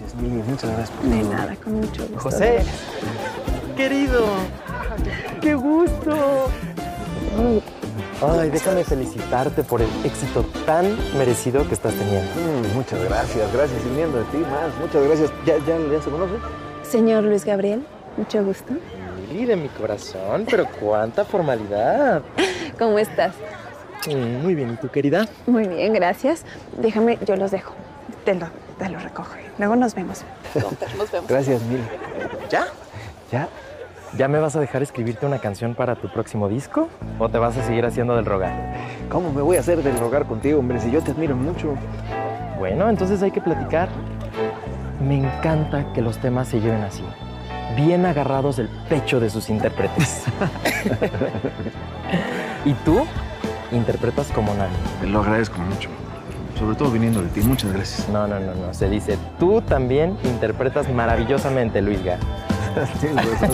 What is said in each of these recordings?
Gracias, Mili. Muchas gracias por De nada, con mucho gusto. José, querido, qué gusto. Ay, déjame felicitarte por el éxito tan merecido que estás teniendo. Mm, muchas gracias, gracias. Y viniendo de ti más, muchas gracias. ¿Ya, ya, ya se conoce? Señor Luis Gabriel, mucho gusto. Lili de mi corazón, pero cuánta formalidad. ¿Cómo estás? Mm, Muy bien, ¿y tú, querida? Muy bien, gracias. Déjame, yo los dejo. Te lo, te lo recojo. Luego nos vemos. Nos vemos. Gracias, Mili. ¿Ya? ¿Ya? ¿Ya me vas a dejar escribirte una canción para tu próximo disco? ¿O te vas a seguir haciendo del rogar? ¿Cómo me voy a hacer del rogar contigo, hombre? Si yo te admiro mucho. Bueno, entonces hay que platicar. Me encanta que los temas se lleven así, bien agarrados del pecho de sus intérpretes. y tú interpretas como nadie. Te lo agradezco mucho. Sobre todo viniendo de ti. Muchas gracias. No, no, no, no. Se dice, tú también interpretas maravillosamente, Luisga. Tienes razón.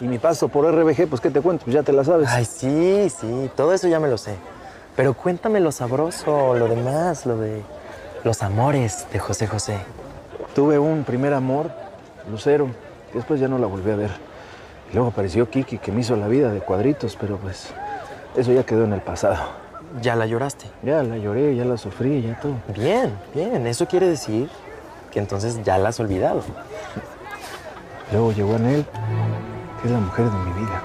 Y mi paso por RBG, pues, ¿qué te cuento? Pues ya te la sabes. Ay, sí, sí, todo eso ya me lo sé. Pero cuéntame lo sabroso, lo demás, lo de los amores de José José. Tuve un primer amor, Lucero, después ya no la volví a ver. Y luego apareció Kiki, que me hizo la vida de cuadritos, pero pues eso ya quedó en el pasado. Ya la lloraste. Ya la lloré, ya la sufrí, ya todo. Bien, bien. Eso quiere decir que entonces ya la has olvidado. Luego llegó Anel, que es la mujer de mi vida.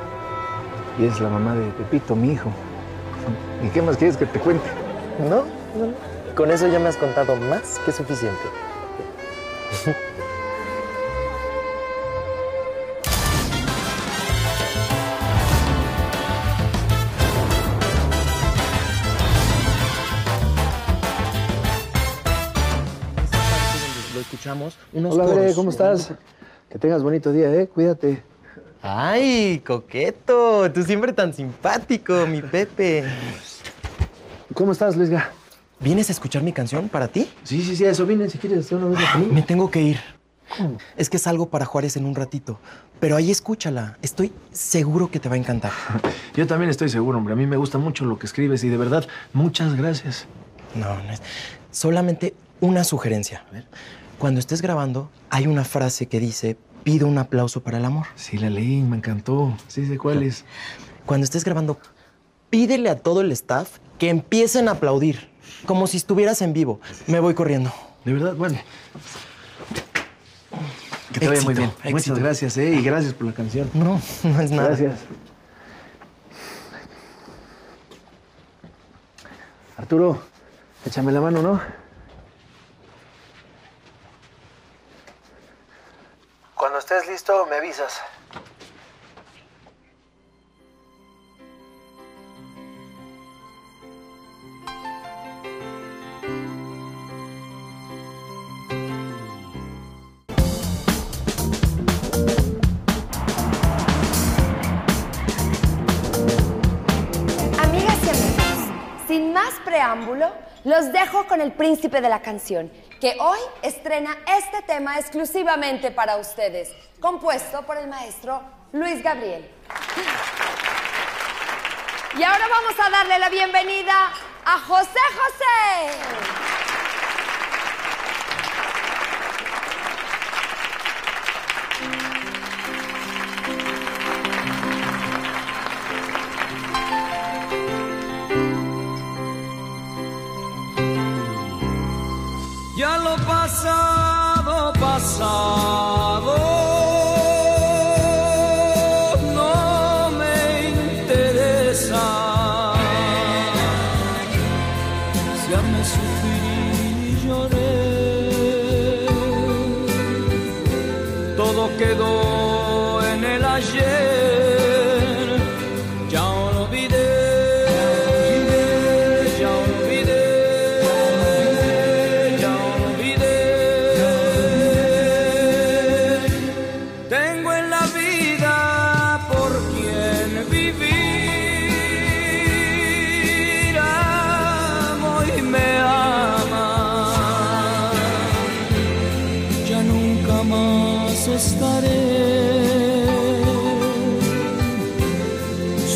Y es la mamá de Pepito, mi hijo. ¿Y qué más quieres que te cuente? No, no, no. Con eso ya me has contado más que suficiente. escuchamos. Unos Hola, Bere, coros. ¿cómo estás? Que tengas bonito día, ¿eh? Cuídate. Ay, coqueto. Tú siempre tan simpático, mi Pepe. ¿Cómo estás, Luisga? ¿Vienes a escuchar mi canción para ti? Sí, sí, sí, eso vine. Si quieres hacer una vez conmigo. Me tengo que ir. Es que salgo para Juárez en un ratito. Pero ahí escúchala. Estoy seguro que te va a encantar. Yo también estoy seguro, hombre. A mí me gusta mucho lo que escribes y de verdad, muchas gracias. No, no es. Solamente una sugerencia. A ver. Cuando estés grabando, hay una frase que dice: pido un aplauso para el amor. Sí, la leí, me encantó. Sí sé cuál es. Cuando estés grabando, pídele a todo el staff que empiecen a aplaudir, como si estuvieras en vivo. Me voy corriendo. De verdad, bueno. Que te vaya muy Éxito, bien. Muchas gracias, ¿eh? Y gracias por la canción. No, no es nada. Gracias. Arturo, échame la mano, ¿no? Estés listo, me avisas. Preámbulo, los dejo con el príncipe de la canción, que hoy estrena este tema exclusivamente para ustedes, compuesto por el maestro Luis Gabriel. Y ahora vamos a darle la bienvenida a José José. Ya lo pasado, pasado, no me interesa. Ya me sufrí y lloré. Todo quedó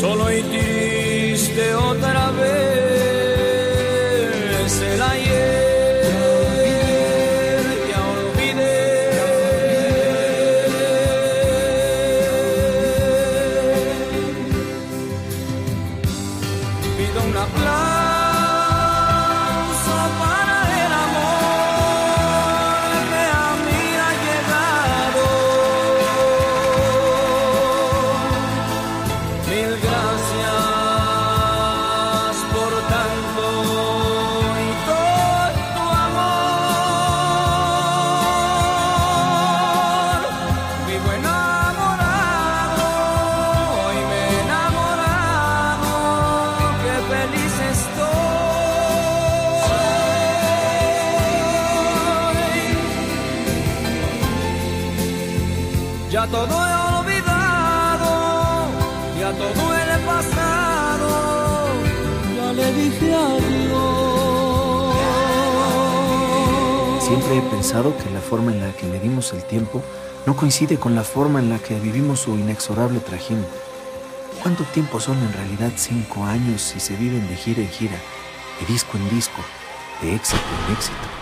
Solo y triste otra vez el ayer. Pido una plaza. Ya todo he olvidado, ya todo el pasado, ya le dije adiós. Siempre he pensado que la forma en la que medimos el tiempo no coincide con la forma en la que vivimos su inexorable trajín. ¿Cuánto tiempo son en realidad cinco años si se viven de gira en gira, de disco en disco, de éxito en éxito?